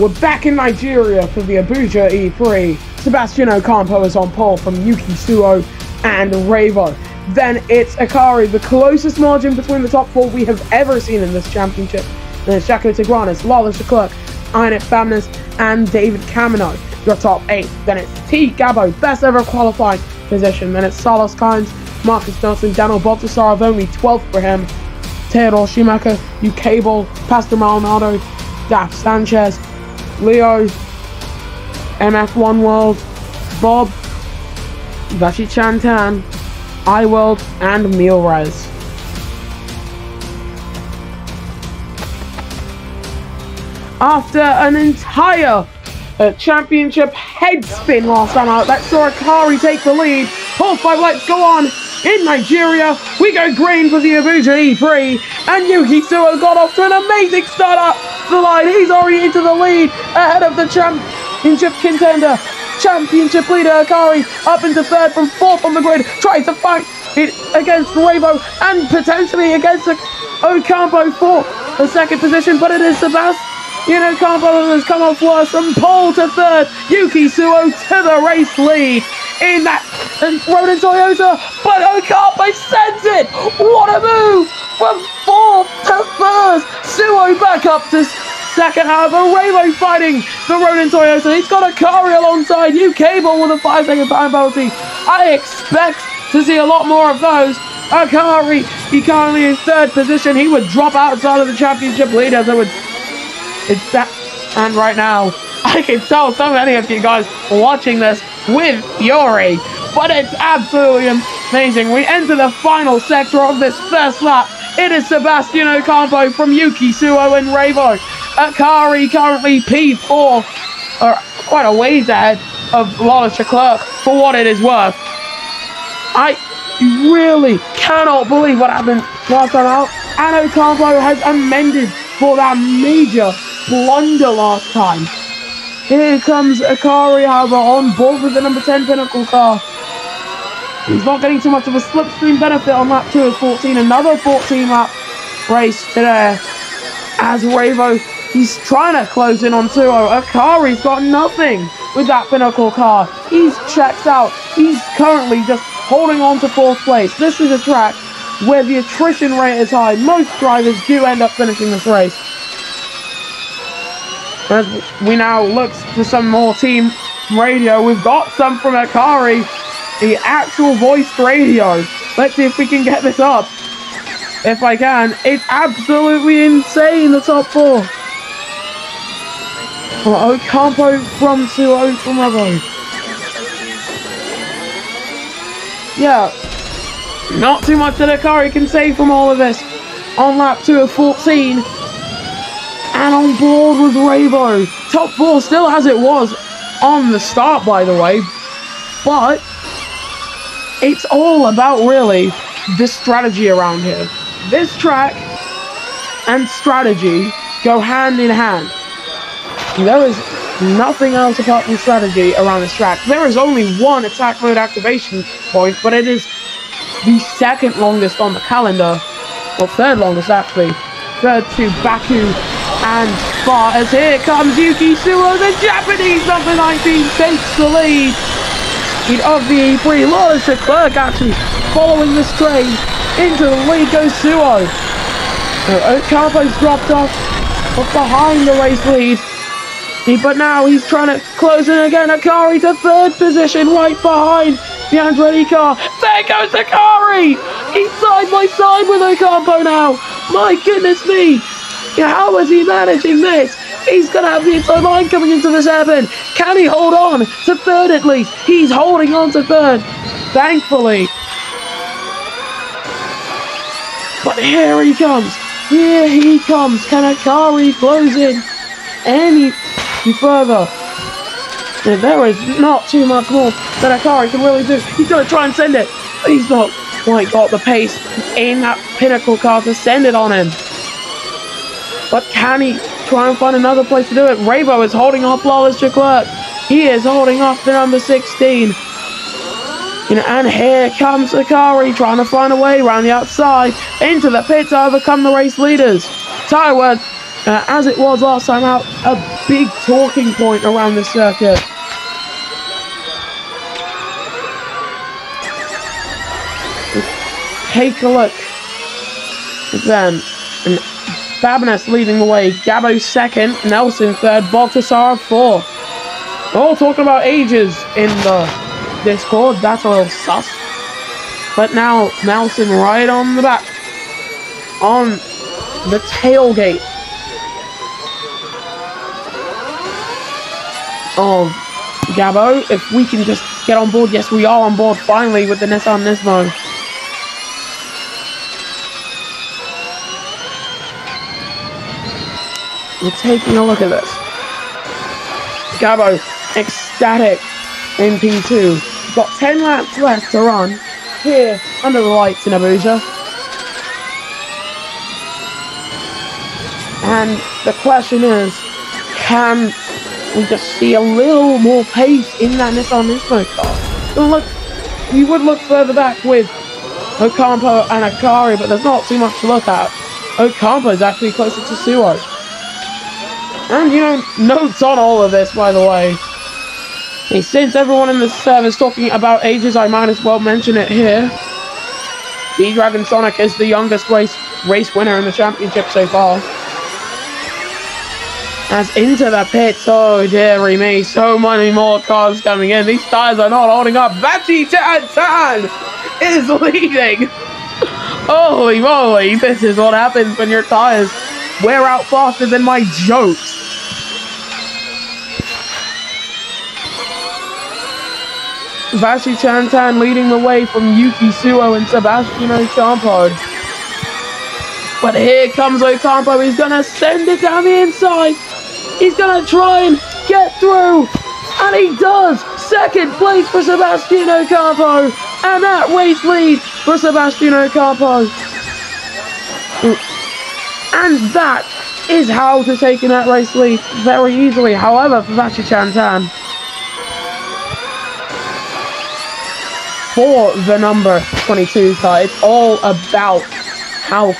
We're back in Nigeria for the Abuja E-Prix. Sebastian Ocampo is on pole from Yuki Suo and Revo. Then it's Akari, the closest margin between the top four we have ever seen in this championship. Then it's Jaco Tigranes, Lawless Leclerc, Inet Famnes, and David Camino, your top eight. Then it's T. Gabo, best ever qualifying position. Then it's Salos Kynes, Marcus Nelson, Daniel Baltasar, of only 12th for him. Theodore Schumacher, Ucable, Pastor Maldonado, Daph Sanchez, Leo, MF1 World, Bob, Vashi Chantan, iWorld, and Mealres. After an entire uh, championship head spin last time out, that saw Akari take the lead. All five lights go on in Nigeria. We go green for the Abuja E-Prix, and Yuki Suo got off to an amazing start up the line. He's already into the lead ahead of the championship contender. Championship leader Akari up into third from fourth on the grid. Tries to fight it against Nuevo and potentially against Ocampo for the second position, but it is Sebastian. You know, Ocampo has come off worse from pole to third. Yuki Suo to the race lead in that and Ronin Toyota, but Ocampo sends it. What a move from fourth to first. Suo back up to second. However, Raymo fighting the Ronin Toyota. He's got Akari alongside you. Cable with a five second time penalty. I expect to see a lot more of those. Akari, he currently in third position. He would drop outside of the championship lead as it would. It's that. And right now, I can tell so many of you guys watching this with Fury. But it's absolutely amazing. We enter the final sector of this first lap. It is Sebastian Ocampo from Yuki Suo and Revo. Akari currently P4, or quite a ways ahead of Lawless Leclerc for what it is worth. I really cannot believe what happened last time out. And Ocampo has amended for that major blunder last time. Here comes Akari, however, on board with the number 10 Pinnacle car. He's not getting too much of a slipstream benefit on lap 2 of 14. Another 14 lap race today. As Revo, he's trying to close in on 2 Akari's got nothing with that Pinnacle car. He's checked out. He's currently just holding on to fourth place. This is a track where the attrition rate is high. Most drivers do end up finishing this race. As we now look for some more team radio, we've got some from Akari, the actual voiced radio. Let's see if we can get this up. If I can, it's absolutely insane, the top four. Oh, Ocampo from Suo from Revo. Yeah, not too much that Akari can say from all of this. On lap 2 of 14. And on board with Revo. Top 4 still as it was on the start, by the way. But it's all about, really, the strategy around here. This track and strategy go hand in hand. There is nothing else apart from strategy around this track. There is only one attack mode activation point, but it is the second longest on the calendar. Well, third longest actually. Third to Baku and Spa as here comes Yuki Suo, the Japanese number 19 takes the lead of the E-Prix. Lawrence Leclerc actually following this train into the lead goes Suo. Ocampo's oh, dropped off, but behind the race lead. But now he's trying to close in again. Akari to third position, right behind the Andretti car. There goes Akari! He's side by side with Ocampo now. My goodness me! How is he managing this? He's going to have the entire line coming into this happen. Can he hold on to third at least? He's holding on to third, thankfully. But here he comes. Here he comes. Can Akari close in any further? And there is not too much more that Akari can really do. He's going to try and send it. He's not quite got the pace in that pinnacle car to send it on him. But can he try and find another place to do it? Rabo is holding off Lawless Leclerc. He is holding off the number 16. You know, and here comes Akari trying to find a way around the outside into the pit to overcome the race leaders. Tyrworth uh, as it was last time out, a big talking point around the circuit. Take a look. Then, and Fabness leading the way, Gabo second, Nelson third, Baltasar fourth. All talking about ages in the Discord. That's a little sus. But now Nelson right on the back, on the tailgate of Gabo. If we can just get on board, yes, we are on board finally with the Nissan Nismo. We're taking a look at this. Gabo, ecstatic in P2. Got 10 laps left to run here under the lights in Abuja. And the question is, can we just see a little more pace in that Nissan Nismo car? Look, you would look further back with Ocampo and Akari, but there's not too much to look at. Ocampo is actually closer to Suo. And, you know, notes on all of this, by the way. Hey, since everyone in the server is talking about ages, I might as well mention it here. B-Dragon Sonic is the youngest race, race winner in the championship so far. As into the pits, oh dearie me, so many more cars coming in. These tires are not holding up. Bachi Tan is leading. Holy moly, this is what happens when your tires wear out faster than my jokes. Vashi Chantan leading the way from Yuki Suo and Sebastian Ocampo. But here comes Ocampo. He's to send it down the inside. He's to try and get through. And he does. Second place for Sebastian Ocampo. And that race lead for Sebastian Ocampo. And that is how to take in that race lead very easily. However, for Vashi Chantan, for the number 22 car. It's all about how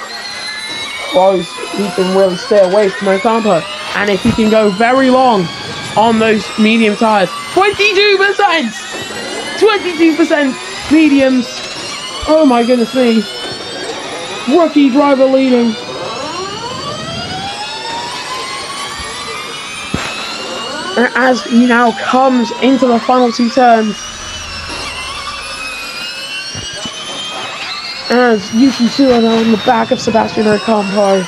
close he can really stay away from Ocampo. And if he can go very long on those medium tires, 22%! 22% mediums. Oh my goodness me. Rookie driver leading. And as he now comes into the final two turns, as Yuki Suano on the back of Sebastian Ocampo.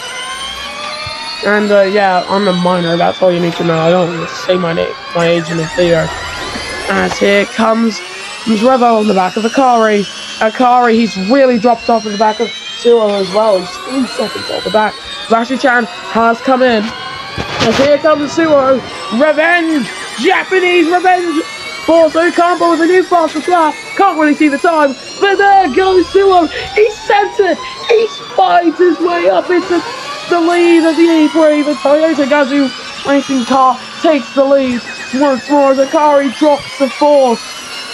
And uh, yeah, I'm a minor, that's all you need to know. I don't say my name, my age in the video. As here comes, comes Revo on the back of Akari. Akari, he's really dropped off in the back of Suo as well. He's three seconds off the back. Vashi Chan has come in. As here comes Suo. Revenge! Japanese revenge! Force Ocampo with a new faster flat. Can't really see the time, but there goes Suo. He sent it. He spies his way up into the lead of the E-Prix. The Toyota Gazoo racing car takes the lead. Once more, Akari drops the fourth.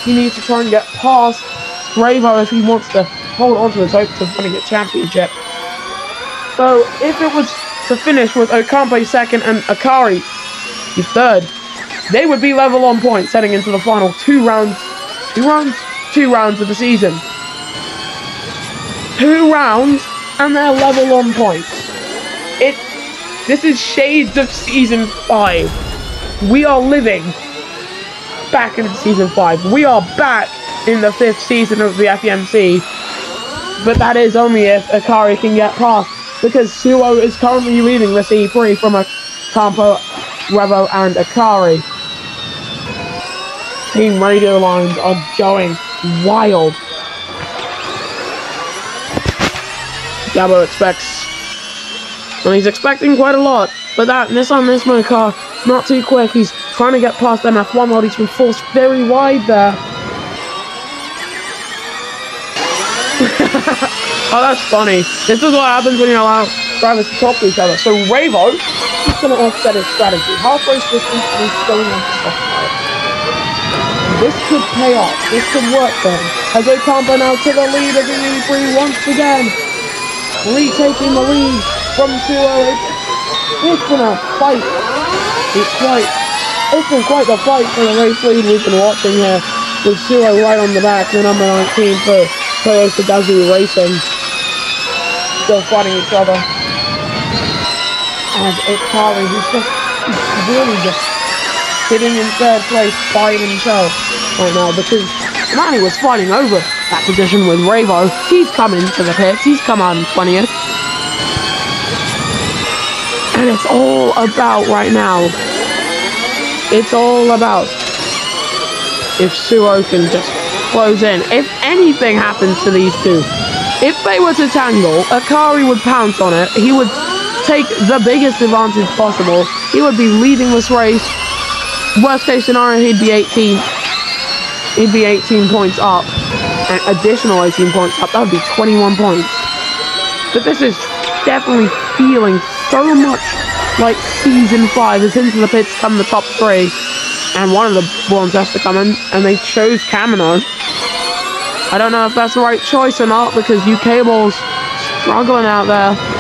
He needs to try and get past Bravo if he wants to hold on to his hopes of winning a championship. So if it was to finish with Ocampo second and Akari third, they would be level on points heading into the final two rounds. Two rounds? Two rounds of the season. Two rounds and they're level on points. It this is shades of season five. We are living back in season five. We are back in the fifth season of the FEMC. But that is only if Akari can get past because Suo is currently leading the E-Prix from a Campo, Revo, and Akari. Team radio lines are going wild. Gabo expects, and he's expecting quite a lot, but that Nissan Nismo car, not too quick. He's trying to get past MF1 while he's been forced very wide there. oh, that's funny. This is what happens when you allow drivers to talk to each other. So Ravo, he's going to offset his strategy. Half race distance, he's going on to soft this could pay off. This could work then. As Ocampo now to the lead of the E-Prix once again. Retaking the lead from 208. it's been a fight. It's quite, it's been quite the fight for the race lead we've been watching here. With Suo right on the back, the number 19 for Toyota Gazoo Racing. Still fighting each other. It's Harley who's just, he's really just sitting in third place by himself oh, right now because the man who was fighting over that position with Ravo, he's coming to the pits. He's come on 20th. And it's all about right now. It's all about if Suo can just close in. If anything happens to these two, if they were to tangle, Akari would pounce on it. He would take the biggest advantage possible. He would be leading this race. Worst case scenario, he'd be 18. He'd be 18 points up. An additional 18 points up. That would be 21 points. But this is definitely feeling so much like season 5 as into the pits come the top three. And one of the ones has to come in, and they chose Kamino. I don't know if that's the right choice or not because UK Ball's struggling out there.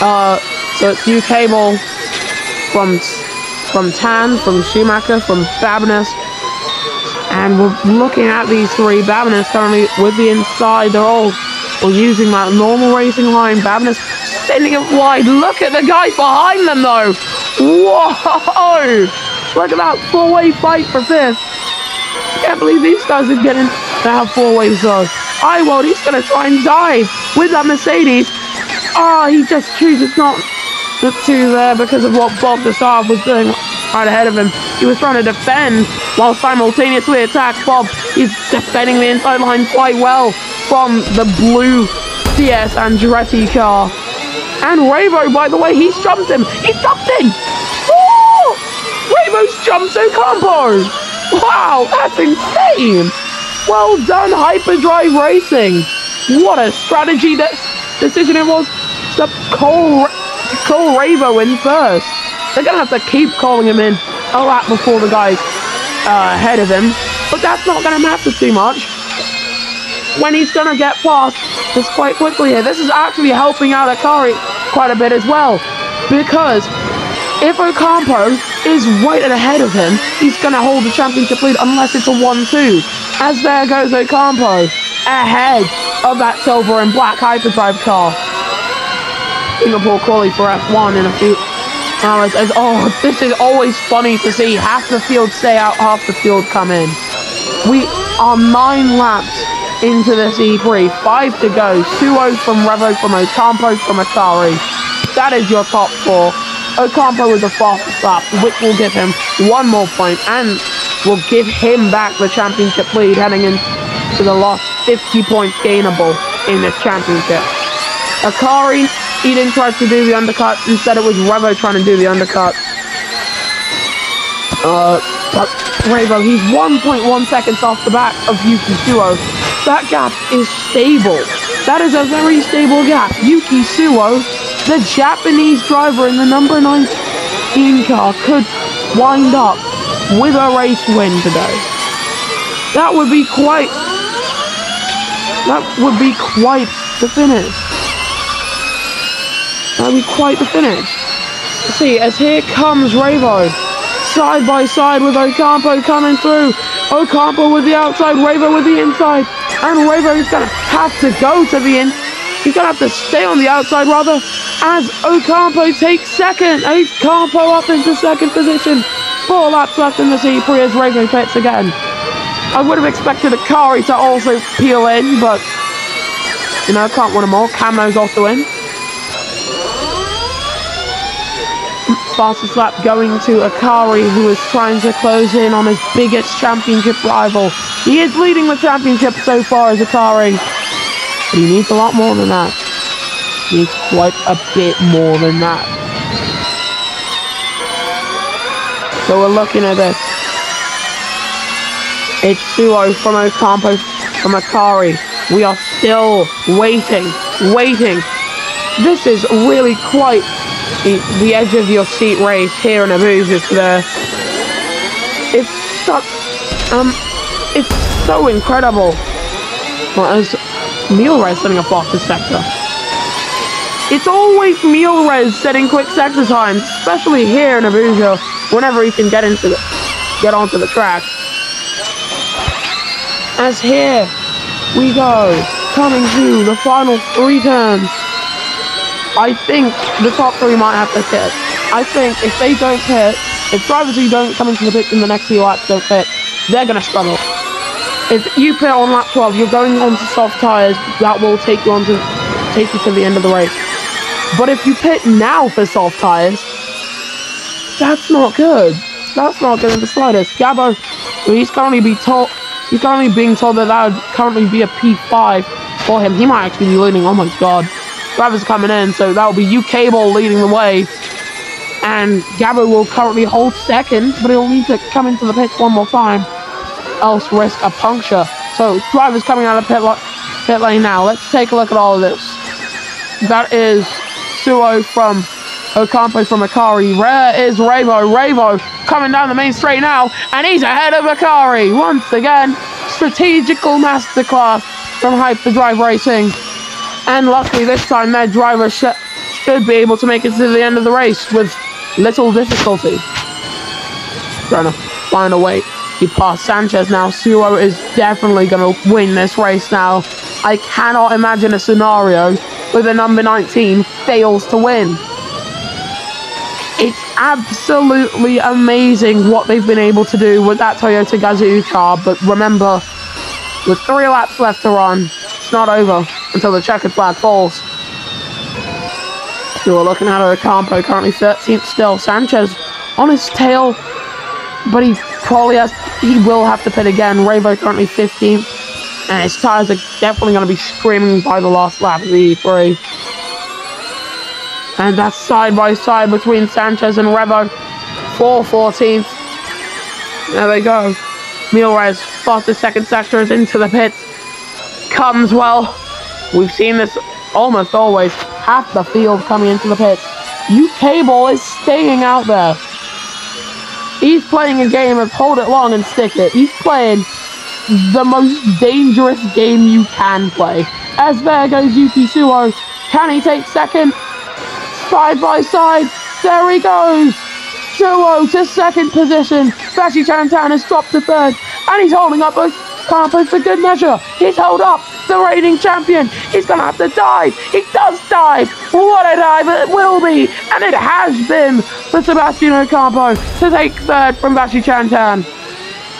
Uh, so it's UK Ball from from Tan, from Schumacher, from Babinus. And we're looking at these three. Babinus currently with the inside. They're all we're using that normal racing line. Babinus sending it wide. Look at the guys behind them though. Whoa! Look at that four-way fight for fifth. Can't believe these guys are getting to have four-way sauce. I won't. He's going to try and dive with that Mercedes. Oh, he just chooses not to there uh, because of what Bob Desarve was doing right ahead of him. He was trying to defend while simultaneously attack Bob. He's defending the inside line quite well from the blue DS Andretti car. And Ravo, by the way, he's jumped him. He's jumped him! Oh! Ravo's jumped Ocampo! Wow, that's insane! Well done, Hyperdrive Racing! What a strategy that decision it was to Cole, call Ravo in first. They're to have to keep calling him in a lap before the guys uh, ahead of him. But that's not to matter too much when he's to get past this quite quickly here. This is actually helping out Akari quite a bit as well. Because if Ocampo is right ahead of him, he's to hold the championship lead unless it's a 1-2. As there goes Ocampo ahead of that silver and black hyperdrive car. Singapore quali for F1 in a few hours. As, oh, this is always funny to see. Half the field stay out, half the field come in. We are nine laps into this E-Prix. Five to go. Suo from Revo, from Ocampo, from Akari. That is your top four. Ocampo with the fastest lap, which will give him one more point and will give him back the championship lead heading into the last 50 points gainable in this championship. Akari, didn't try to do the undercut. Instead, it was Revo trying to do the undercut. Uh, but Revo, he's 1.1 seconds off the back of Yuki Suo. That gap is stable. That is a very stable gap. Yuki Suo, the Japanese driver in the number 19 car, could wind up with a race win today. That would be quite... That would be quite the finish. That would be quite the finish. See, as here comes Ravo side by side with Ocampo coming through. Ocampo with the outside, Ravo with the inside. And Ravo is going to have to go to the in. He's going to have to stay on the outside, rather, as Ocampo takes second. Ocampo up into second position. Four laps left in the E-Prix as Ravo pits again. I would have expected Akari to also peel in, but, you know, can't win them all. Camo's off also in. Fastest lap going to Akari, who is trying to close in on his biggest championship rival. He is leading the championship so far as Akari, but he needs a lot more than that. He needs quite a bit more than that. So we're looking at this. It's Suo from Ocampo from Akari. We are still waiting, waiting. This is really quite the, edge of your seat race here in Abuja there. It's such, um, it's so incredible. Well, as Neil Ray setting a fastest sector. It's always Mealres setting quick sector times, especially here in Abuja, whenever he can get into the get onto the track. As here we go, coming to the final three turns. I think the top three might have to pit. I think if they don't pit, if drivers who don't come into the pit in the next few laps don't pit, they're going to struggle. If you pit on lap 12, you're going on to soft tyres, that will take you on to take you to the end of the race. But if you pit now for soft tyres, that's not good. That's not good in the slightest. Gabo, he's currently be told he's currently being told that that would currently be a P5 for him. He might actually be leading. Oh my god. Drivers coming in, so that will be Ucable leading the way. And Gabo will currently hold second, but he'll need to come into the pit one more time, else risk a puncture. So drivers coming out of pit, pit lane now. Let's take a look at all of this. That is Suo from Ocampo from Akari. Rare is Ravo. Coming down the main straight now, and he's ahead of Akari. Once again, strategical masterclass from Hyperdrive Racing. And luckily this time their driver sh should be able to make it to the end of the race with little difficulty. Trying to find a way. He passed Sanchez now. Suo is definitely going to win this race now. I cannot imagine a scenario where the number 19 fails to win. It's absolutely amazing what they've been able to do with that Toyota Gazoo car, but remember, with three laps left to run, it's not over until the checkered flag falls. So we're looking at Ocampo, currently 13th still. Sanchez on his tail, but he probably has, he will have to pit again. Ravo currently 15th, and his tyres are definitely going to be screaming by the last lap of the E-Prix. And that's side by side between Sanchez and Revo for 14th. There they go. Mealres, fastest second sector is into the pits. Comes well. We've seen this almost always. Half the field coming into the pits. Ucable is staying out there. He's playing a game of hold it long and stick it. He's playing the most dangerous game you can play. As there goes Yuki Suo. Can he take second? Side by side. There he goes. Suo to second position. Vashi Chantan has dropped to third. And he's holding up both Campos for good measure. He's held up the reigning champion. He's going to have to dive. He does dive. What a dive it will be. And it has been for Sebastian Ocampo to take third from Vashi Chantan.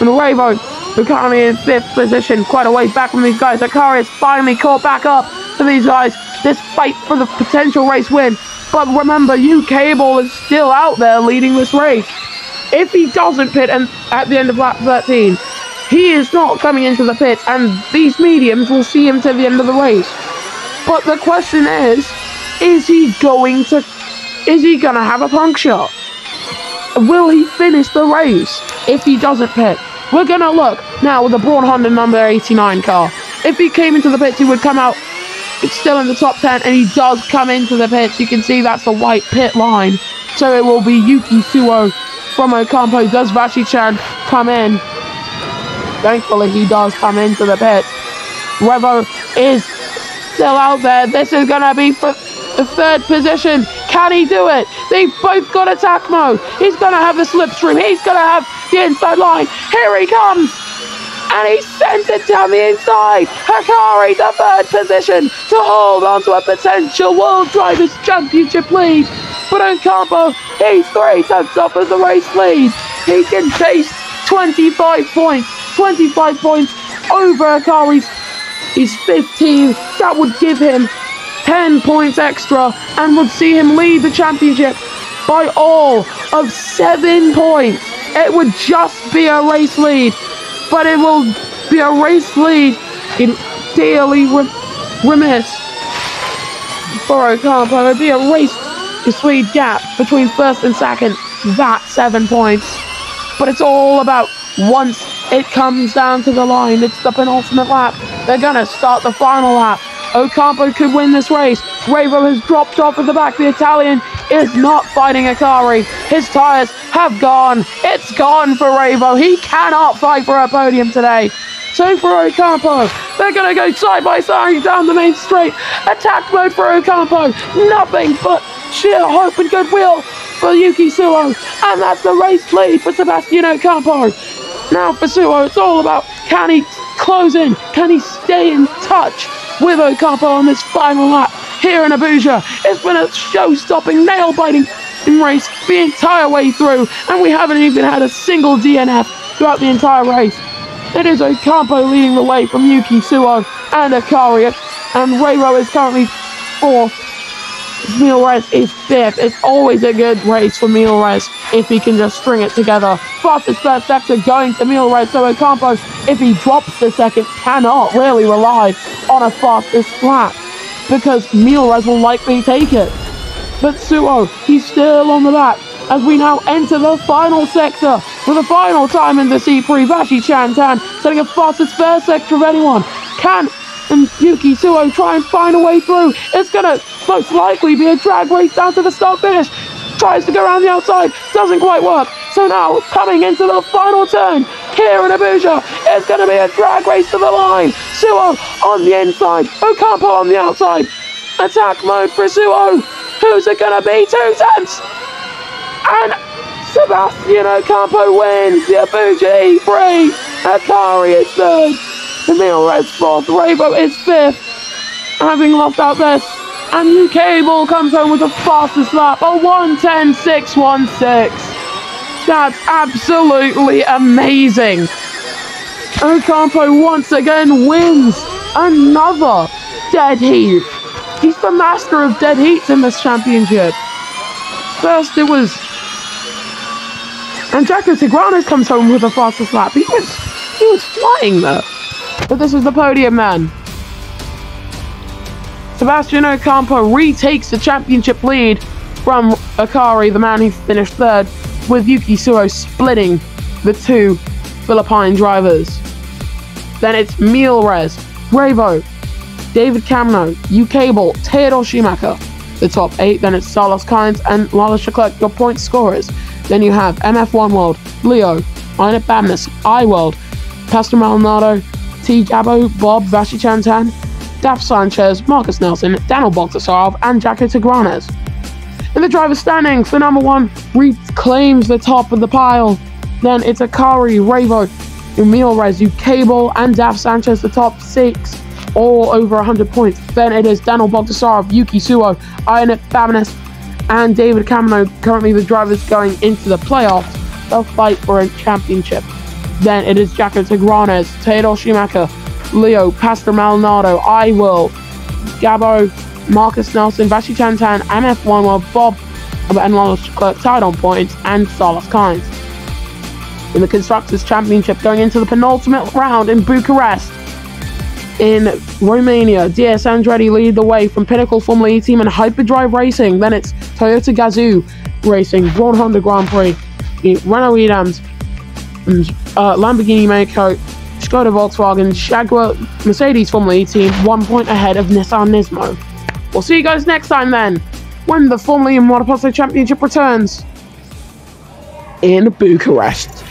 And Ravo, who currently in fifth position, quite a ways back from these guys. Akari has finally caught back up to these guys. This fight for the potential race win. But remember, you Cable is still out there leading this race. If he doesn't pit and at the end of lap 13, he is not coming into the pit, and these mediums will see him to the end of the race. But the question is, is he going to, is he going to have a puncture? Will he finish the race if he doesn't pit? We're going to look now with the Braun Honda number 89 car. If he came into the pits, he would come out it's still in the top 10 and he does come into the pits. You can see that's the white pit line. So it will be Yuki Suo from Ocampo. Does Vashi-chan come in? Thankfully, he does come into the pit. Revo is still out there. This is going to be for the third position. Can he do it? They've both got attack mode. He's going to have the slipstream. He's going to have the inside line. Here he comes. And he sends it down the inside. Akari, the third position, to hold on to a potential World Drivers' Championship lead. But Ocampo, he's three tenths off of the race lead. He can chase 25 points. 25 points over Akari's. He's 15. That would give him 10 points extra and would see him lead the championship by all of 7 points. It would just be a race lead, but it will be a race lead in daily remiss for Ocampo. It would be a race to sweet gap between first and second. That 7 points. But it's all about once it comes down to the line. It's the penultimate lap. They're going to start the final lap. Ocampo could win this race. Ravo has dropped off at the back. The Italian is not fighting Akari. His tyres have gone. It's gone for Ravo. He cannot fight for a podium today. Two for Ocampo. They're going to go side by side down the main straight. Attack mode for Ocampo. Nothing but sheer hope and goodwill for Yuki Tsuo. And that's the race lead for Sebastian Ocampo. Now for Tsuo, it's all about can he close in? Can he stay in touch with Ocampo on this final lap here in Abuja? It's been a show-stopping, nail-biting race the entire way through, and we haven't even had a single DNF throughout the entire race. It is Ocampo leading the way from Yuki Tsuo and Akari, and Rayro is currently fourth. Mealres is fifth. It's always a good race for Mealres if he can just string it together. Fastest first sector going to Mealres, so Ocampo, if he drops the second, cannot really rely on a fastest lap because Mealres will likely take it. But Tsuo, he's still on the back as we now enter the final sector for the final time in the E-Prix. Vashi Chantan setting a fastest first sector of anyone. Can and Yuki Tsuo oh try and find a way through? It's gonna most likely be a drag race down to the start finish. Tries to go around the outside, doesn't quite work. So now coming into the final turn here in Abuja, it's gonna be a drag race to the line. Tsuo on the inside, Ocampo on the outside. Attack mode for Tsuo. Who's it gonna be? Two tenths. And Sebastian Ocampo wins the Abuja E-Prix. Akari is third. Emil Red's fourth. Raybo is fifth. Having lost out there. And Ball comes home with the fastest lap. A 110.616. That's absolutely amazing. Ocampo once again wins another dead heat. He's the master of dead heats in this championship. First it was and Jaco Tigranes comes home with the fastest lap. He was he was flying there. But this is the podium man. Sebastian Ocampo retakes the championship lead from Akari, the man who finished third, with Yuki Tsuo splitting the two Philippine drivers. Then it's Mealres, Bravo, David Camino, Ukable, Theodore Schumacher, the top eight. Then it's Salos Kynes and Lala Leclerc, your point scorers. Then you have MF1 World, Leo, Inet Badness, iWorld, Pastor Maldonado, T. Gabo, Bob Vasichantan, Daph Sanchez, Marcus Nelson, Daniel Bogdasarov, and Jacko Tigranes. In the driver's standings, the number one reclaims the top of the pile. Then it's Akari, Ravo, Emil Rezu, Cable, and Daph Sanchez, the top six, all over 100 points. Then it is Daniel Bogdasarov, Yuki Tsuo, Ionit Fabinus, and David Camino, currently the drivers going into the playoffs. They'll fight for a championship. Then it is Jaco Tigranes, Theodore Schumacher, Leo, Pastor Maldonado, I Will, Gabo, Marcus Nelson, Vashi Chantan, MF1 World, Bob, and Lawrence Clerk tied on points, and Salas Kynes. In the Constructors' Championship, going into the penultimate round in Bucharest, in Romania, DS Andretti lead the way from Pinnacle Formula E team and Hyperdrive Racing. Then it's Toyota Gazoo Racing, Braun Honda Grand Prix, Renault Edams, uh, Lamborghini Mexico, Skoda Volkswagen, Jaguar Mercedes Formula E team, one point ahead of Nissan Nismo. We'll see you guys next time then, when the Formula E Monoposto Championship returns in Bucharest.